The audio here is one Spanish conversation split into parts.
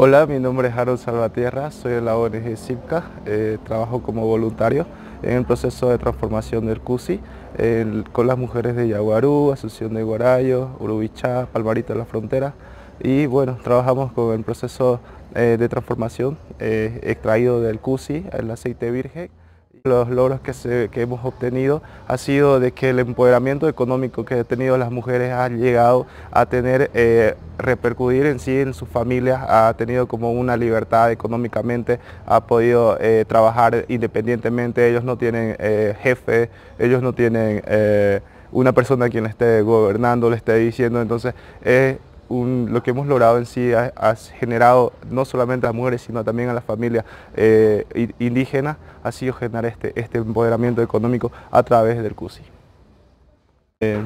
Hola, mi nombre es Harold Salvatierra, soy de la ONG CIPCA, eh, trabajo como voluntario en el proceso de transformación del CUSI con las mujeres de Yaguarú, Asunción de Guarayo, Urubichá, Palmarito de la Frontera y bueno, trabajamos con el proceso eh, de transformación eh, extraído del CUSI, el aceite virgen los logros que, hemos obtenido ha sido de que el empoderamiento económico que han tenido las mujeres ha llegado a tener, eh, repercutir en sí en sus familias, ha tenido como una libertad económicamente, ha podido eh, trabajar independientemente, ellos no tienen eh, jefe, ellos no tienen una persona a quien le esté gobernando, le esté diciendo, entonces lo que hemos logrado en sí ha, generado no solamente a las mujeres, sino también a las familias eh, indígenas, ha sido generar este, este empoderamiento económico a través del CUSI. Eh,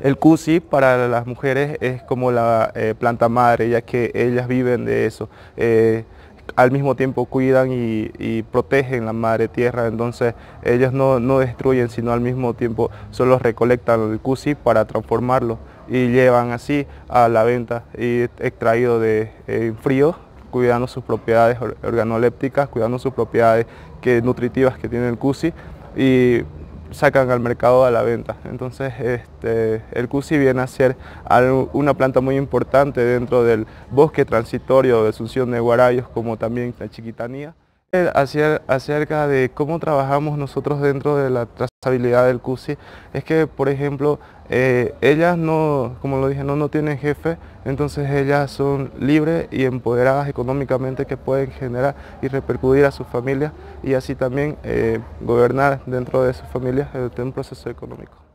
el CUSI para las mujeres es como la eh, planta madre, ya que ellas viven de eso al mismo tiempo cuidan y, protegen la madre tierra, entonces ellos no, destruyen, sino al mismo tiempo solo recolectan el cusi para transformarlo y llevan así a la venta y extraído de frío, cuidando sus propiedades organolépticas, cuidando sus propiedades que, nutritivas que tiene el cusi. Y sacan al mercado a la venta. Entonces este, el CUSI viene a ser una planta muy importante dentro del bosque transitorio de Asunción de Guarayos como también la Chiquitanía. Acerca de cómo trabajamos nosotros dentro de la trazabilidad del CUSI, es que por ejemplo eh, ellas no, como lo dije, no, no tienen jefe, entonces ellas son libres y empoderadas económicamente que pueden generar y repercutir a sus familias y así también eh, gobernar dentro de sus familias en un proceso económico.